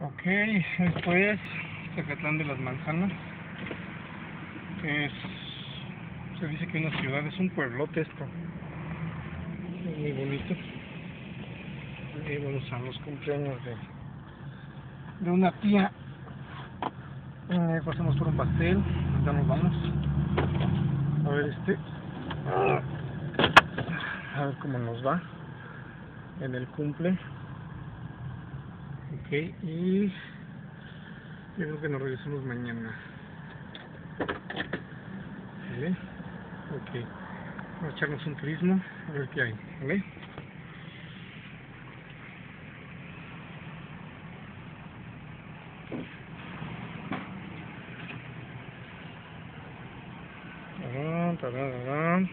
Ok, esto es Zacatlán de las Manzanas. Es, se dice que una ciudad, es un pueblote esto. Es muy bonito. Y vamos a los cumpleaños de, de una tía. Pasamos por un pastel, ya nos vamos. A ver este. A ver cómo nos va en el cumple. Y yo creo que nos regresamos mañana. ¿Vale? Ok. Vamos a echarnos un turismo, a ver qué hay. ¿Vale? Tarán, tarán, tarán.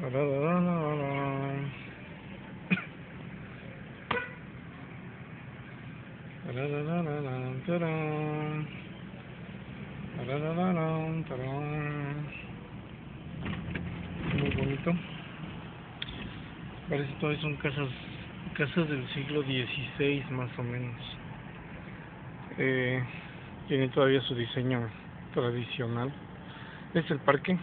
Tararararán, tarán. Tararararán, tarán. Muy bonito. Parece que todavía son casas, casas del siglo XVI más o menos. Eh, tiene todavía su diseño tradicional. Es el parque.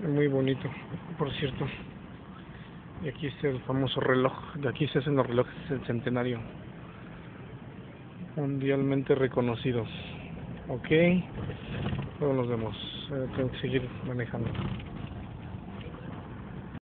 Muy bonito, por cierto. Y aquí está el famoso reloj. De aquí se hacen los relojes del centenario. Mundialmente reconocidos. Ok. Luego nos vemos. Eh, tengo que seguir manejando.